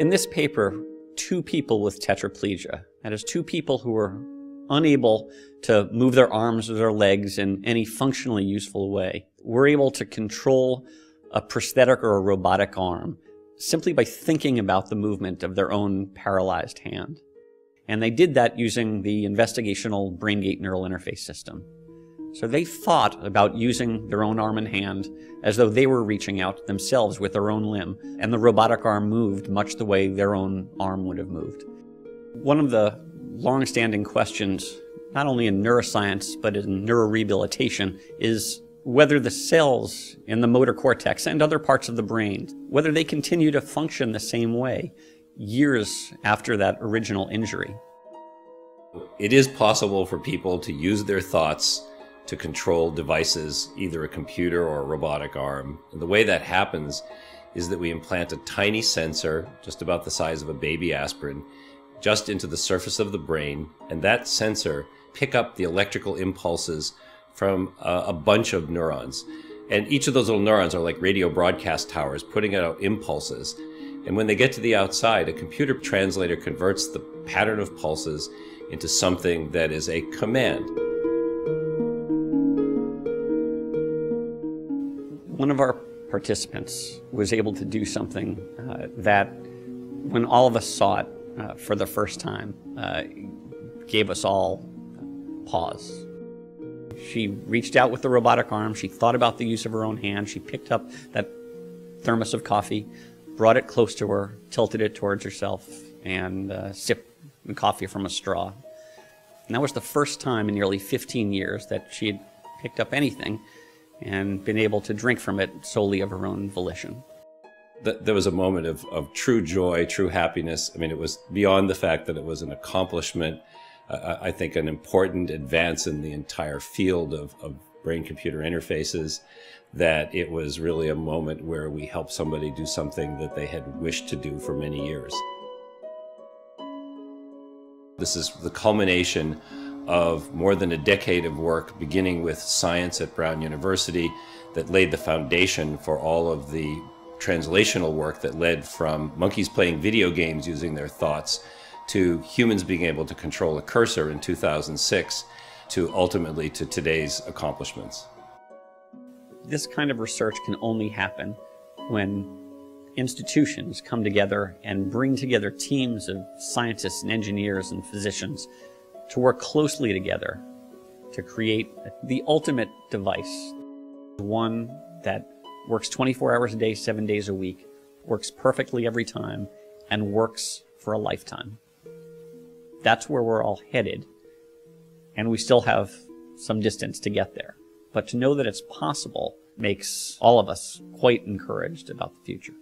In this paper, two people with tetraplegia, that is, two people who were unable to move their arms or their legs in any functionally useful way, were able to control a prosthetic or a robotic arm simply by thinking about the movement of their own paralyzed hand. And they did that using the investigational BrainGate neural interface system. So they thought about using their own arm and hand as though they were reaching out themselves with their own limb, and the robotic arm moved much the way their own arm would have moved. One of the long-standing questions, not only in neuroscience, but in neurorehabilitation, is whether the cells in the motor cortex and other parts of the brain, whether they continue to function the same way years after that original injury. It is possible for people to use their thoughts to control devices, either a computer or a robotic arm. And the way that happens is that we implant a tiny sensor, just about the size of a baby aspirin, just into the surface of the brain, and that sensor pick up the electrical impulses from a, a bunch of neurons. And each of those little neurons are like radio broadcast towers putting out impulses. And when they get to the outside, a computer translator converts the pattern of pulses into something that is a command. One of our participants was able to do something uh, that, when all of us saw it uh, for the first time, uh, gave us all pause. She reached out with the robotic arm. She thought about the use of her own hand. She picked up that thermos of coffee, brought it close to her, tilted it towards herself, and uh, sipped coffee from a straw. And that was the first time in nearly 15 years that she had picked up anything and been able to drink from it solely of her own volition. There was a moment of, of true joy, true happiness. I mean, it was beyond the fact that it was an accomplishment I think, an important advance in the entire field of, of brain computer interfaces. That it was really a moment where we helped somebody do something that they had wished to do for many years. This is the culmination of more than a decade of work, beginning with science at Brown University, that laid the foundation for all of the translational work that led from monkeys playing video games using their thoughts to humans being able to control a cursor in 2006 to ultimately to today's accomplishments. This kind of research can only happen when institutions come together and bring together teams of scientists and engineers and physicians to work closely together to create the ultimate device, one that works 24 hours a day, seven days a week, works perfectly every time, and works for a lifetime that's where we're all headed. And we still have some distance to get there. But to know that it's possible makes all of us quite encouraged about the future.